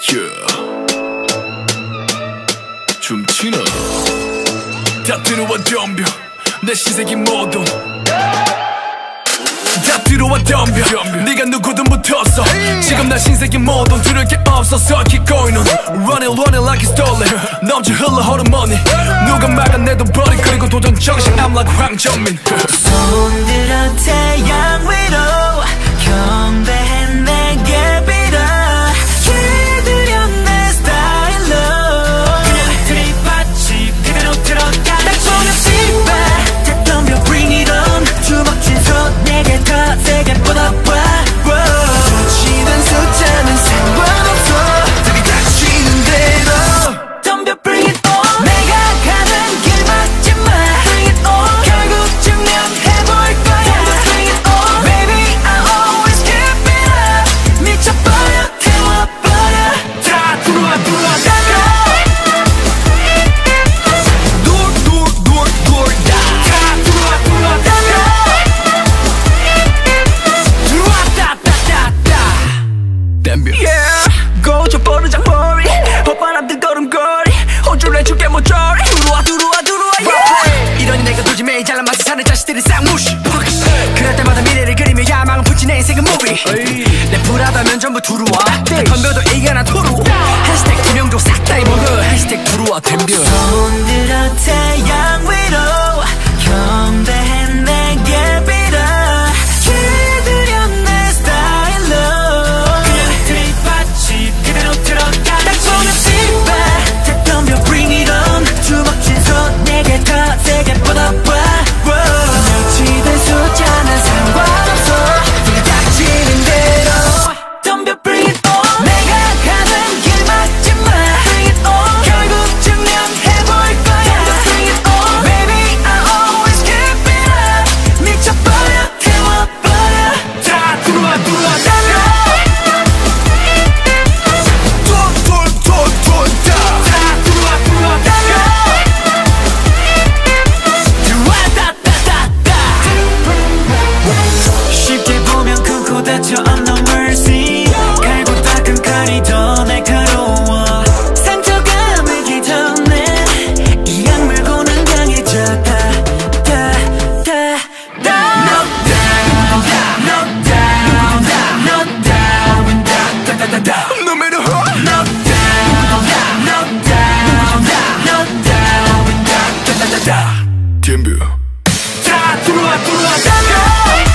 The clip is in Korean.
Yeah. 춤추나? 다 들어와 덤벼. 내 신세계 모든 다 들어와 덤벼. 네가 누구든 붙었어. 지금 나 신세계 모든 들을 게 없어서 keep going on Running running like it's stolen. 넘쳐 흘러 호르몬이 누가 막아내도 버리. 그리고 도전 정신. I'm like 황정민 자식들이 쌍무시. 그럴 때마다 미래를 그리며 야망을 붙인 내 인생은 무비. 내 불하다면 전부 내 덤벼도 이겨나 토루. 해시태그 김영조 싹다 입어그 해시태그 들어와 덤벼. 손들어 태양 Jimbo. Ja, tu, tu, tu, tu, tu,